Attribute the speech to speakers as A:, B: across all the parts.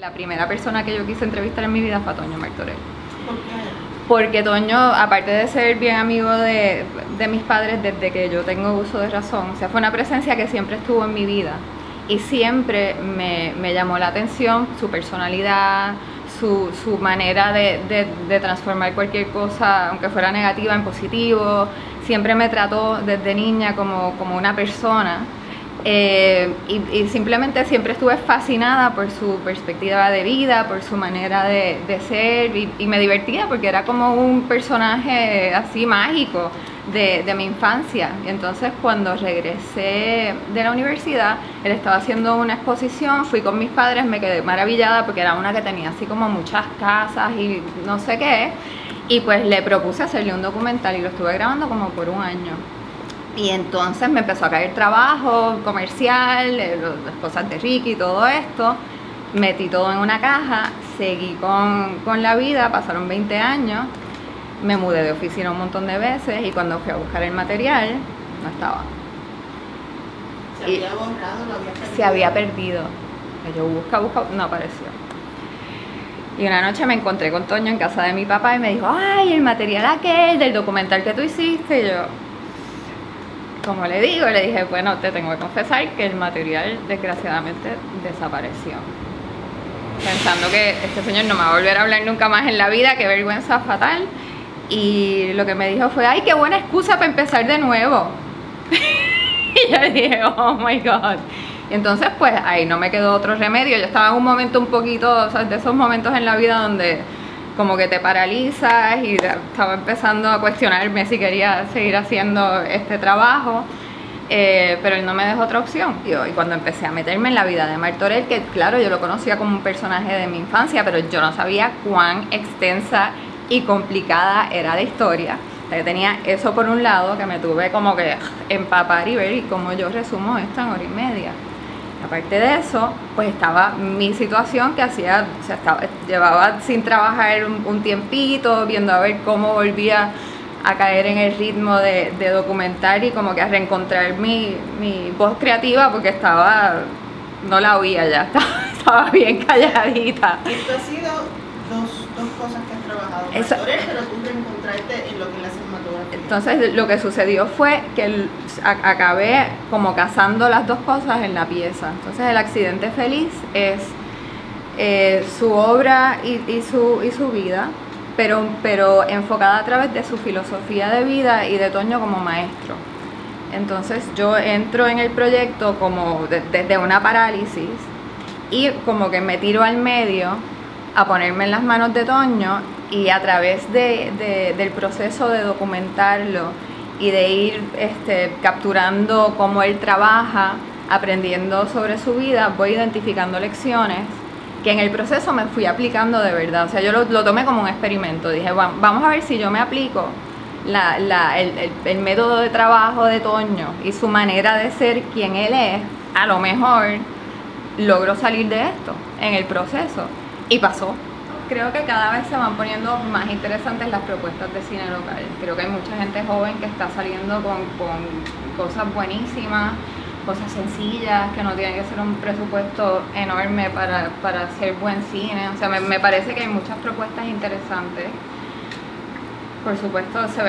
A: La primera persona que yo quise entrevistar en mi vida fue a Toño Martorell.
B: ¿Por qué?
A: Porque Toño, aparte de ser bien amigo de, de mis padres desde que yo tengo uso de razón, o sea, fue una presencia que siempre estuvo en mi vida y siempre me, me llamó la atención su personalidad, su, su manera de, de, de transformar cualquier cosa, aunque fuera negativa, en positivo. Siempre me trató desde niña como, como una persona. Eh, y, simplemente siempre estuve fascinada por su perspectiva de vida, por su manera de, de ser y, y me divertía porque era como un personaje así mágico de, de mi infancia. Y entonces cuando regresé de la universidad, él estaba haciendo una exposición, fui con mis padres, me quedé maravillada porque era una que tenía así como muchas casas y no sé qué. Y pues le propuse hacerle un documental y lo estuve grabando como por un año. Y entonces me empezó a caer trabajo comercial, eh, las cosas de Ricky, todo esto. Metí todo en una caja, seguí con, con la vida, pasaron 20 años. Me mudé de oficina un montón de veces y cuando fui a buscar el material, no estaba.
B: Se
A: Y-
B: había borrado, lo había perdido.
A: Se había perdido. Yo busca, busca, no apareció. Y una noche me encontré con Toño en casa de mi papá y me dijo, ay, el material aquel del documental que tú hiciste. Y yo, como le digo, le dije, bueno, te tengo que confesar que el material desgraciadamente desapareció. Pensando que este señor no me va a volver a hablar nunca más en la vida, qué vergüenza fatal. Y lo que me dijo fue, ay, qué buena excusa para empezar de nuevo. Y yo dije, oh my god. Y entonces, pues ahí no me quedó otro remedio. Yo estaba en un momento un poquito, o sea, de esos momentos en la vida donde como que te paralizas y estaba empezando a cuestionarme si quería seguir haciendo este trabajo. Eh, pero él no me dejó otra opción. Y, y cuando empecé a meterme en la vida de Martorell, que claro, yo lo conocía como un personaje de mi infancia, pero yo no sabía cuán extensa y complicada era la historia. O yo tenía eso por un lado, que me tuve como que empapar y ver y cómo yo resumo esto en hora y media. Aparte de eso, pues estaba mi situación que hacía, o sea, estaba, llevaba sin trabajar un, un tiempito, viendo a ver cómo volvía a caer en el ritmo de, de documentar y como que a reencontrar mi, mi voz creativa porque estaba, no la oía ya, estaba, estaba bien calladita.
B: Esto ha sido dos, dos cosas que has trabajado.
A: Eso-
B: En lo que es la cinematografía.
A: Entonces lo que sucedió fue que el- a- acabé como cazando las dos cosas en la pieza. Entonces el accidente feliz es eh, su obra y, y su, y su vida, pero, pero enfocada a través de su filosofía de vida y de Toño como maestro. Entonces yo entro en el proyecto como de- desde una parálisis y como que me tiro al medio a ponerme en las manos de Toño y a través de, de- del proceso de documentarlo y de ir este, capturando cómo él trabaja, aprendiendo sobre su vida, voy identificando lecciones que en el proceso me fui aplicando de verdad. O sea, yo lo, lo tomé como un experimento. Dije, "Va- vamos a ver si yo me aplico la- la- el, el- el método de trabajo de Toño y su manera de ser quien él es, a lo mejor logro salir de esto en el proceso. Y pasó. Creo que cada vez se van poniendo más interesantes las propuestas de cine local. Creo que hay mucha gente joven que está saliendo con, con cosas buenísimas, cosas sencillas, que no tiene que ser un presupuesto enorme para, para hacer buen cine. O sea, me, me parece que hay muchas propuestas interesantes. Por supuesto, se,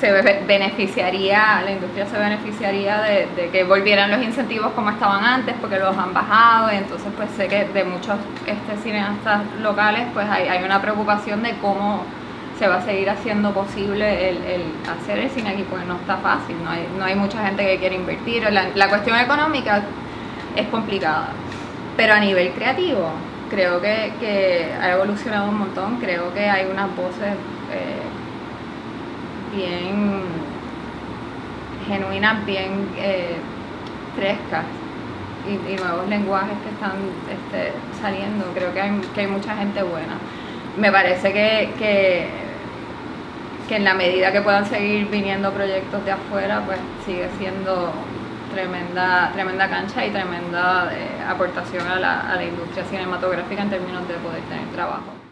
A: se be- beneficiaría, la industria se beneficiaría de, que volvieran los incentivos como estaban antes, porque los han bajado, y entonces pues sé que de muchos este, cineastas locales pues hay, hay una preocupación de cómo se va a seguir haciendo posible el, el hacer el cine aquí, porque no está fácil, no hay, no hay mucha gente que quiere invertir, la, la cuestión económica es complicada, pero a nivel creativo creo que, que ha evolucionado un montón, creo que hay unas voces... eh, bien genuinas, bien eh, frescas y, nuevos lenguajes que están este, saliendo. Creo que hay, que hay mucha gente buena. Me parece que, que, que en la medida que puedan seguir viniendo proyectos de afuera, pues sigue siendo tremenda, tremenda cancha y tremenda eh, aportación a la, a la industria cinematográfica en términos de poder tener trabajo.